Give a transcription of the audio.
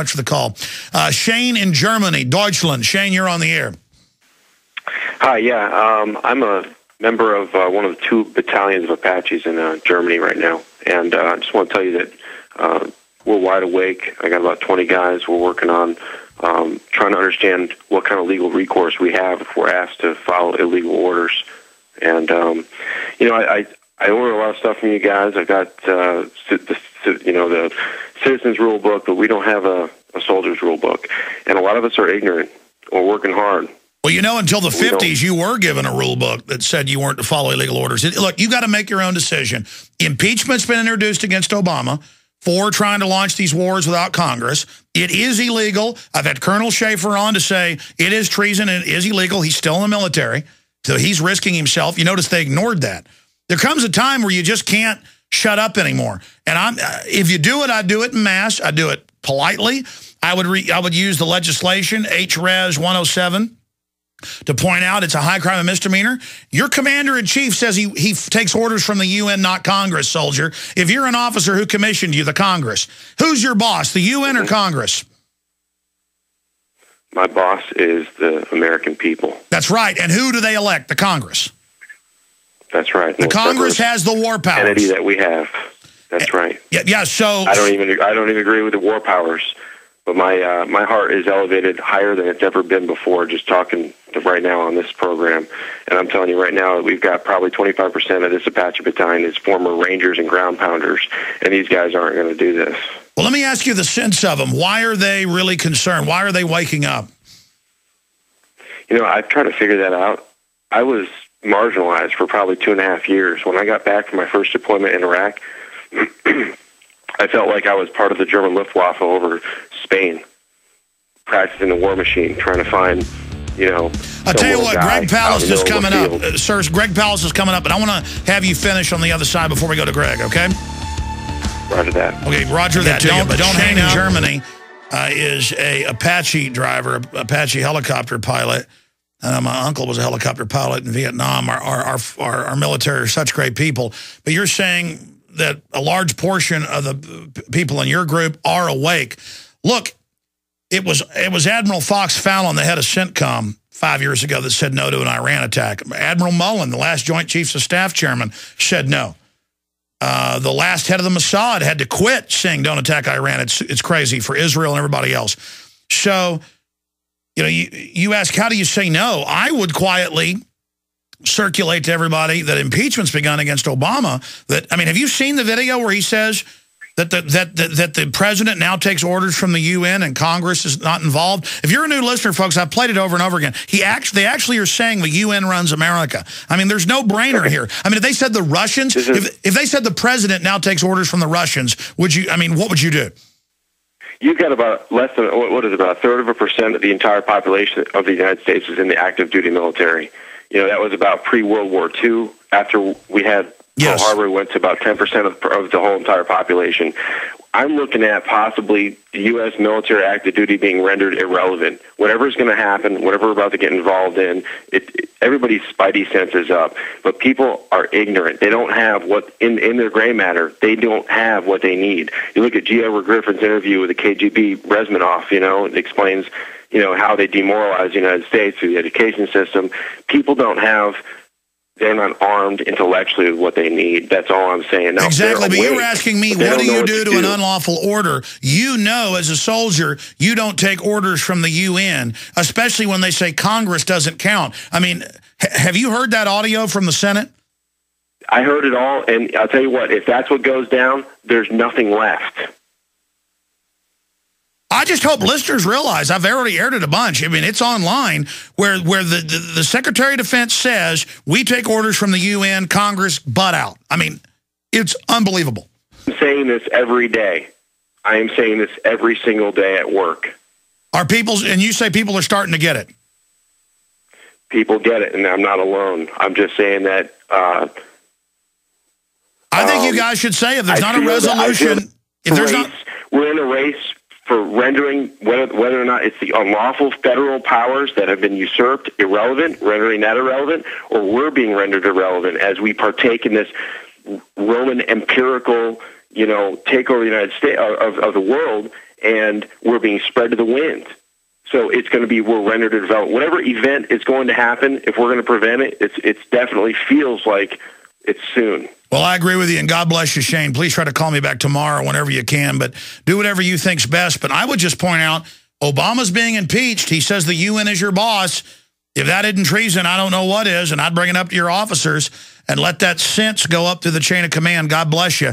much for the call. Uh, Shane in Germany, Deutschland. Shane, you're on the air. Hi, yeah. Um, I'm a member of uh, one of the two battalions of Apaches in uh, Germany right now. And uh, I just want to tell you that uh, we're wide awake. I got about 20 guys. We're working on um, trying to understand what kind of legal recourse we have if we're asked to follow illegal orders. And, um, you know, I, I, order a lot of stuff from you guys. I got, uh, the, you know, the Citizens Rule Book, but we don't have a, a Soldier's Rule Book. And a lot of us are ignorant. We're working hard. Well, you know, until the 50s, you were given a rule book that said you weren't to follow illegal orders. Look, you got to make your own decision. Impeachment's been introduced against Obama for trying to launch these wars without Congress. It is illegal. I've had Colonel Schaefer on to say it is treason and it is illegal. He's still in the military, so he's risking himself. You notice they ignored that. There comes a time where you just can't shut up anymore. And I'm, uh, if you do it, I do it in mass. I do it politely. I would re, I would use the legislation, HRES 107, to point out it's a high crime and misdemeanor. Your commander-in-chief says he, he takes orders from the UN, not Congress, soldier. If you're an officer who commissioned you, the Congress, who's your boss, the UN or Congress? My boss is the American people. That's right. And who do they elect? The Congress. That's right. The Congress has the war powers. Entity that we have. That's right. Yeah, yeah. So I don't even I don't even agree with the war powers but my uh, my heart is elevated higher than it's ever been before. Just talking right now on this program, and I'm telling you right now, we've got probably 25% of this Apache battalion is former Rangers and ground pounders, and these guys aren't going to do this. Well, let me ask you the sense of them. Why are they really concerned? Why are they waking up? You know, I've tried to figure that out. I was marginalized for probably two and a half years. When I got back from my first deployment in Iraq, I felt like I was part of the German Luftwaffe over Spain, practicing the war machine, trying to find, you know. I'll tell you what, Greg Palast is coming up. Uh, sir, Greg Palast is coming up, and I want to have you finish on the other side before we go to Greg, okay? Roger that. Okay, roger that. Don't, you, don't hang out. Germany uh, is a Apache driver, Apache helicopter pilot. Uh, my uncle was a helicopter pilot in Vietnam. Our, our, our, our military are such great people. But you're saying that a large portion of the people in your group are awake. Look, it was it was Admiral Fox Fallon, the head of CENTCOM, five years ago that said no to an Iran attack. Admiral Mullen, the last Joint Chiefs of Staff chairman, said no. Uh, the last head of the Mossad had to quit saying don't attack Iran. It's, it's crazy for Israel and everybody else. So, you know, you, you ask, how do you say no? I would quietly circulate to everybody that impeachment's begun against Obama. That I mean, have you seen the video where he says that the, that, that, that the president now takes orders from the UN and Congress is not involved? If you're a new listener, folks, I've played it over and over again. He actually, they actually are saying the UN runs America. I mean, there's no brainer here. I mean, if they said the Russians, if, if they said the president now takes orders from the Russians, would you, I mean, what would you do? You've got about less than, what is it, about a third of a percent of the entire population of the United States is in the active duty military. You know, that was about pre-World War II. After we had yes. Pearl Harbor, went to about 10% of, of the whole entire population. I'm looking at possibly the U.S. military active duty being rendered irrelevant. Whatever's going to happen, whatever we're about to get involved in, it, it, everybody's spidey senses up. But people are ignorant. They don't have what in in their gray matter. They don't have what they need. You look at G. Edward Griffin's interview with the KGB Bezmenov. You know, it explains you know, how they demoralize the United States through the education system. People don't have they're not armed intellectually with what they need. That's all I'm saying. Now, exactly, but you were asking me, what do you do to, do. an unlawful order? You know, as a soldier, you don't take orders from the UN, especially when they say Congress doesn't count. I mean, have you heard that audio from the Senate? I heard it all, and I'll tell you what, if that's what goes down, there's nothing left. I just hope listeners realize, I've already aired it a bunch. I mean, it's online where where the, the, the Secretary of Defense says, we take orders from the UN, Congress, butt out. I mean, it's unbelievable. I'm saying this every day. I am saying this every single day at work. Are people, and you say people are starting to get it? People get it, and I'm not alone. I'm just saying that. Uh, I think um, you guys should say if there's I not a resolution, if there's race, not, we're in a race for rendering whether, whether or not it's the unlawful federal powers that have been usurped irrelevant, rendering that irrelevant, or we're being rendered irrelevant as we partake in this Roman empirical, you know, take over the United States of, of the world, and we're being spread to the wind. So it's going to be we're rendered develop. Whatever event is going to happen, if we're going to prevent it, it's it's definitely feels like it's soon. Well, I agree with you, and God bless you, Shane. Please try to call me back tomorrow whenever you can, but do whatever you think's best. But I would just point out, Obama's being impeached. He says the UN is your boss. If that isn't treason, I don't know what is, and I'd bring it up to your officers and let that sense go up through the chain of command. God bless you.